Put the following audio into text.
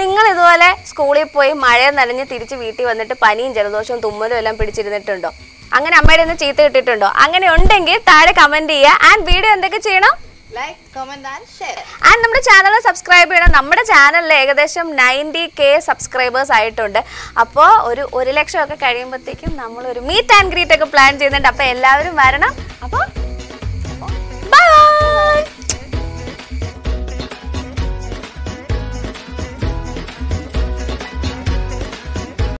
നിങ്ങൾ ഇതുപോലെ സ്കൂളിൽ പോയി മഴ നനഞ്ഞ് തിരിച്ച് വീട്ടിൽ വന്നിട്ട് പനിയും ജലദോഷവും തുമ്മലും എല്ലാം പിടിച്ചിരുന്നിട്ടുണ്ടോ? അങ്ങനെ അമ്മയുടെ ഒന്ന് ചീത്ത കിട്ടിയിട്ടുണ്ടോ? അങ്ങനെ ഉണ്ടെങ്കിൽ താഴെ കമന്റ് ചെയ്യുക. ആൻഡ് വീഡിയോ എന്തൊക്കെ ചെയ്യണം? Like comment and share and നമ്മുടെ ചാനൽ സബ്സ്ക്രൈബ് ചെയ്യണം. നമ്മുടെ ചാനലിൽ ഏകദേശം നയന്റി കെ സബ്സ്ക്രൈബേഴ്സ് ആയിട്ടുണ്ട്. അപ്പോൾ ഒരു ഒരു ലക്ഷം ഒക്കെ കഴിയുമ്പോഴത്തേക്കും നമ്മൾ ഒരു മീറ്റ് ആൻഡ് ഗ്രീറ്റ് ഒക്കെ പ്ലാൻ ചെയ്യുന്നുണ്ട്. അപ്പോൾ എല്ലാവരും വരണം. അപ്പോൾ